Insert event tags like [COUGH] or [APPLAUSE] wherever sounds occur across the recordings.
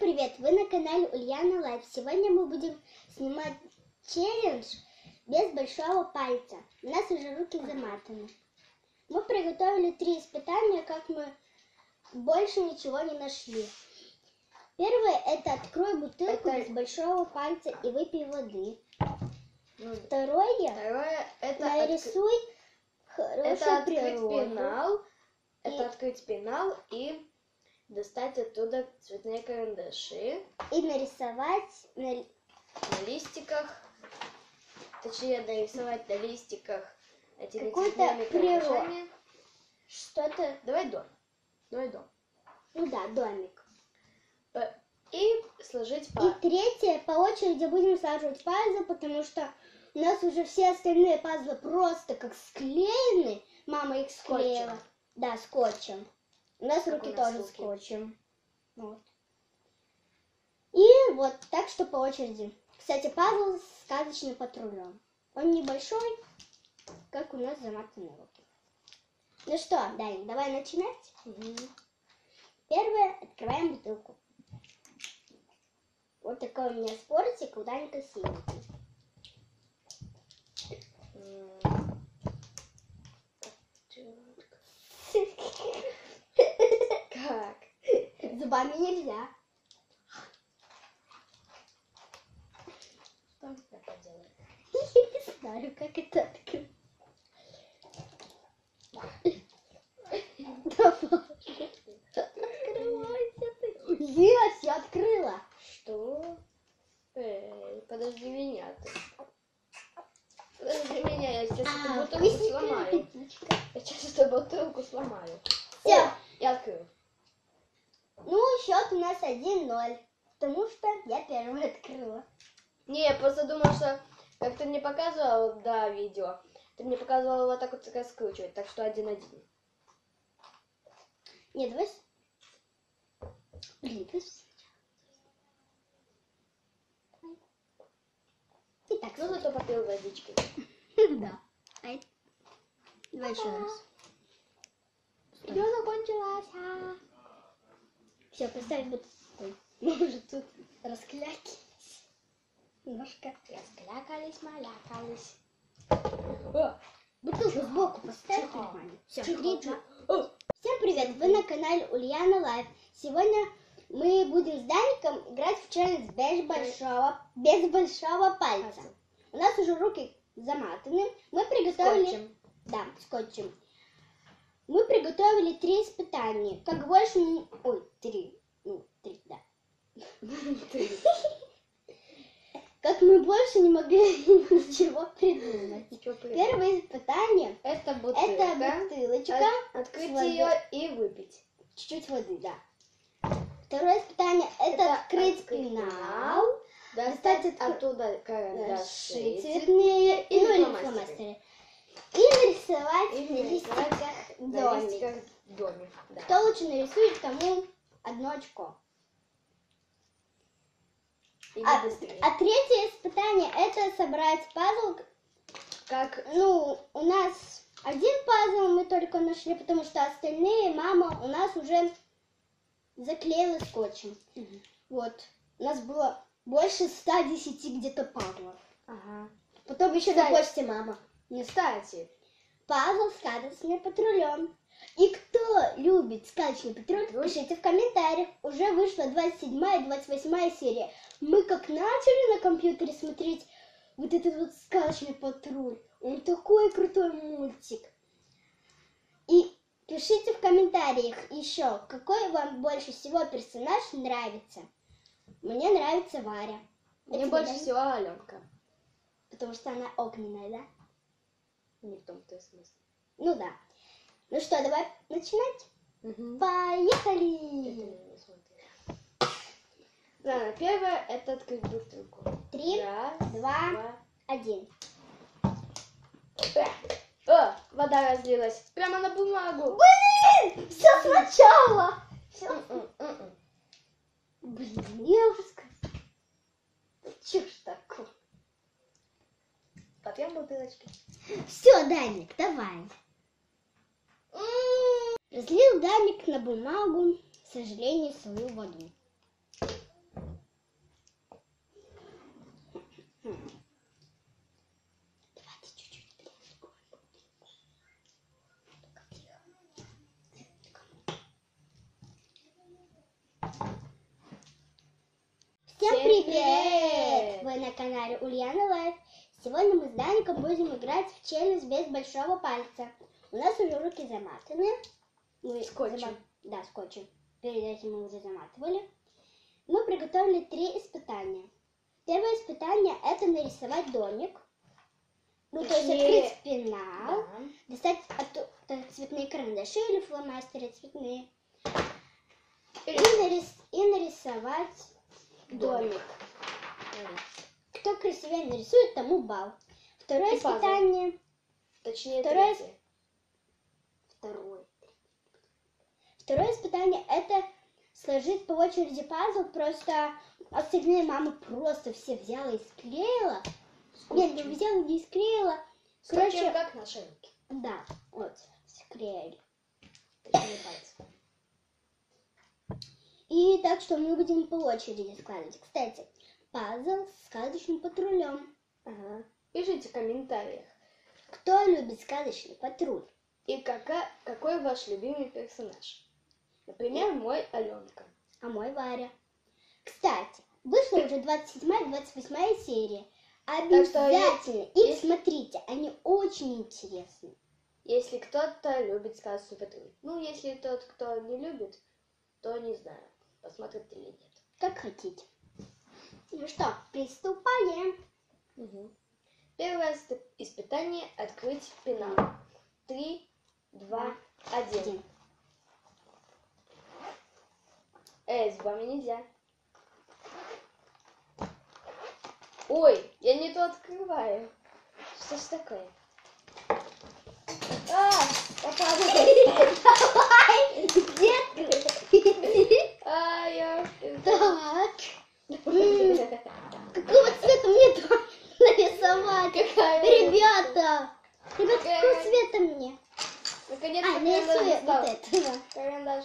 привет! Вы на канале Ульяна Life. Сегодня мы будем снимать челлендж без большого пальца. У нас уже руки замотаны. Мы приготовили три испытания, как мы больше ничего не нашли. Первое это открой бутылку Это- без большого пальца и выпей воды. Ну, Второе Второе это, нарисуй хорошую это открыть природу. пенал. И- Это открыть пенал и достать оттуда цветные карандаши И нарисовать на- на листиках. Точнее, нарисовать на листиках этими Какую-то природу. что-то, Давай дом. Давай дом. ну да, домик. П- И сложить И по... третье, по очереди будем саживать пазлы, потому что у нас уже все остальные пазлы просто как склеены. Мама их склеила. Скотчем. Да, скотчем. У нас Как руки у нас тоже руки. скотчем. Вот. И вот, так что по очереди. Кстати, пазл с сказочным патрулем. Он небольшой, как у нас заматанные руки. Ну что, Даня, давай начинать. Мгм. Первое, открываем бутылку. Вот такой у меня спортик, у Данька синенький. М. Как? Зубами нельзя. Что я поделаю? Не знаю, как это открыть. Давай. Открывайся ты. Есть, я открыла. Что? Эй, подожди меня ты. Подожди меня, я сейчас эту А, бутылку вкусненькая сломаю. Я сейчас эту бутылку сломаю. Всё. О, Я открыл. Ну, счет у нас 1-0. Потому что я первая [LAUGHS] открыла. Не, я просто думал, что как ты мне показывал, да, видео, ты мне показывала вот так вот раскручивать, так что один-один. Нет, давай. Блин, ты с- И так, Ну, зато попил водички. [LAUGHS] Да. Ай. Давай еще раз. Видео закончилось. Все, поставь вот. Ой, [LAUGHS] мы уже тут расклякились. Немножко. Расклякались, малякались. Бутылку сбоку поставь нормально. Все, три, два. О, Всем привет! Вы на канале Ульяна Life. Сегодня мы будем с Даником играть в челлендж без большого, без большого пальца. У нас уже руки замотаны. Мы приготовили... Скотчем. Да, скотчем. Мы приготовили три испытания. Как больше... Ой, три. Ну, три, да. Как мы больше не могли ничего придумать. Первое испытание Это бутылка. это бутылочка, От- Открыть ее и выпить. чуть-чуть воды, да. Второе испытание это, открыть пенал, Достать Достать от- оттуда карандаши. цветные и ну, или фломастеры. И нарисовать И на листиках На домик. домик. Да. Кто лучше нарисует, тому одно очко. А, быстрее. а третье испытание это собрать пазл. Как Ну, у нас один пазл мы только нашли, потому что остальные мама у нас уже заклеила скотчем. Вот. У нас было больше 110 где-то пазлов. Ага. Потом еще на почте мама. Не кстати. Пазл с сказочным патрулем. И кто любит сказочный патруль, пишите в комментариях. Уже вышла 27 и 28 серия. Мы как начали на компьютере смотреть вот этот вот сказочный патруль. Он такой крутой мультик. И пишите в комментариях еще, какой вам больше всего персонаж нравится. Мне нравится Варя. Мне тебе, больше всего Аленка. Потому что она огненная, да? Не в том-то и смысл. Ну да. Ну что, давай начинать? Угу. Поехали! Ладно, первое это открыть бутылку. Три, Раз, два, два. один. О, вода разлилась. Прямо на бумагу. Блин! Все сначала! Все. Блин, я уже сказала. Ж такое? Попьем бутылочки. Все, Даник, давай. Разлил Даник на бумагу, к сожалению, свою воду. Всем привет! Вы на канале Ульяна Life. Сегодня мы с Даником будем играть в челлендж без большого пальца. У нас уже руки заматаны. Мы Скотчем. зама- Да, скотчем. Перед этим мы уже заматывали. Мы приготовили три испытания. Первое испытание это нарисовать домик. Ну, то есть открыть пенал. Достать оттуда цветные карандаши или фломастеры цветные. И, нарис- и нарисовать домик. Кто красивее нарисует, тому бал. Второе И пазл. испытание. Точнее, Второе- третье. Второе. Второе испытание это сложить по очереди пазл. Просто остальные мама просто все взяла и склеила. Нет, не взяла и склеила. Короче, как наши руки. да, вот, склеили. И так что мы будем по очереди складывать. Кстати, пазл с сказочным патрулем. Ага. Пишите в комментариях. Кто любит сказочный патруль? И кака- какой ваш любимый персонаж? Например, мой Аленка. а мой Варя. Кстати, вышла уже 27-28 серия. Так что Обязательно их если- смотрите, они очень интересны. Если кто-то любит сказку патруль. Ну, если тот, кто не любит, то не знаю, посмотрит или нет. Как хотите. Ну что, приступаем. Первое ст- испытание – открыть пенал. Три, два, один. Эй, с вами нельзя. Ой, я не то открываю. Что ж такое? А, попадаю. Давай, детка. А, я... Так, какого цвета мне нарисовать? Какая Ребята, ребята, Какая какого цвета мне? Наконец-то А, карандаш нарисую вот этого. Карандаш.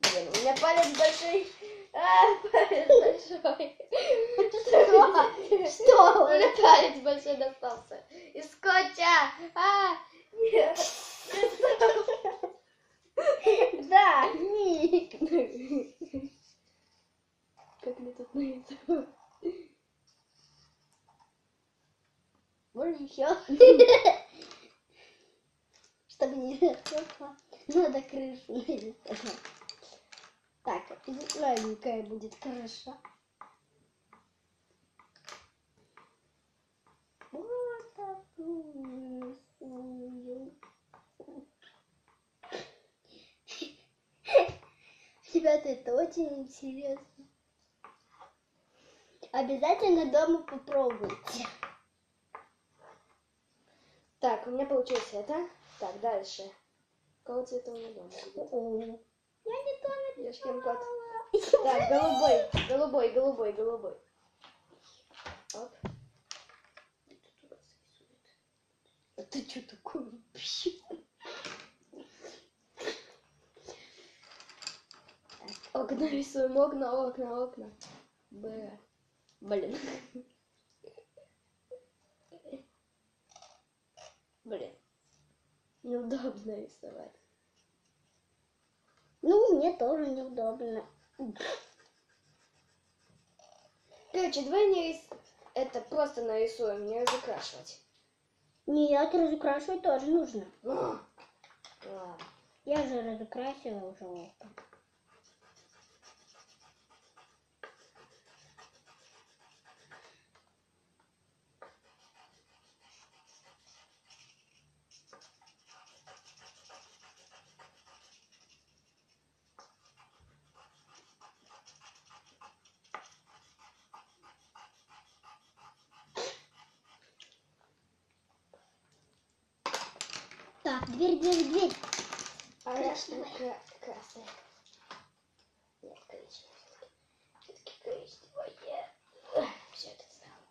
Блин, у меня палец большой. А, палец большой. Что? Что? У меня палец большой достался. Из скотча. А, нет. Да. Как мне тут нарисовать? Можно еще? Чтобы не засохло, нарисовать. [LAUGHS] Так, зелененькая будет крыша. Вот. Ребята, [LAUGHS] это очень интересно. Обязательно дома попробуйте. Так, у меня получилось это. Так, дальше. Какого цвета у меня дома Я не то Ешкин кот. написала. Так, голубой, голубой, голубой, голубой. Оп. А ты что такое вообще? Окна рисуем, окна, окна, окна. Б. Блин. [LAUGHS] Блин. Неудобно рисовать. Ну, мне тоже неудобно. Короче, давай не рис... Это просто нарисуем, не разукрашивать. Нет, разукрашивать тоже нужно. [GASPS] Ладно. Я же разукрасила уже это. Так, дверь, дверь, дверь. А Коричневая. кра- красная. Нет, коричневая. Все-таки коричневая. Все это знала.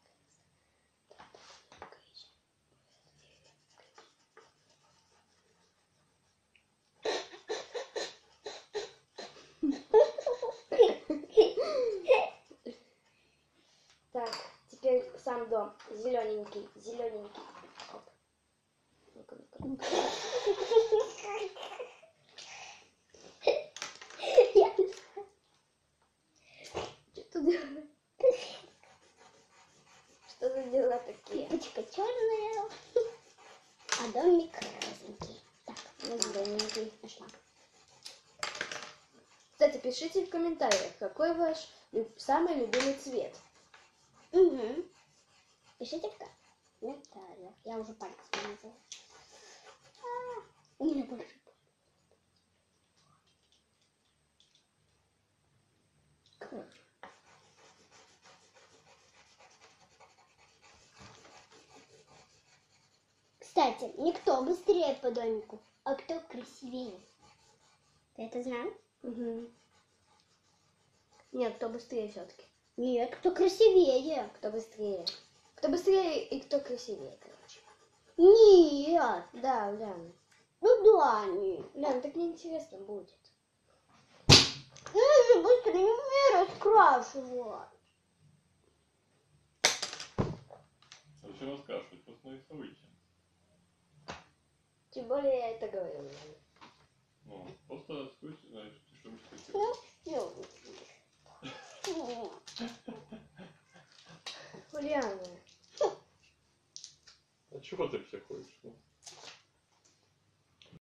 Так, теперь сам дом. Зелененький, зелененький. Оп. Ну-ка, ну-ка, ну-ка. Я Что ты делаешь? Напишите в комментариях, какой ваш самый любимый цвет. Угу. Пишите в комментариях. Я уже палец помазала. А, У меня больше. Кстати, не кто быстрее по домику, а кто красивее. Ты это знал? Угу. Нет, кто быстрее все-таки. Нет, кто красивее. Кто быстрее. Кто быстрее и кто красивее, короче. Нет. Да, Ляна. Ну да, нет. Ляна, так неинтересно будет. Я же быстро не умею раскрашивать. Зачем раскрашивать? Просто нарисуйте. Тем более я это говорила. Ну, просто нарисуйте, значит, что вы хотите. Ну, всё. Ульяна. А чего ты все хочешь? Ну,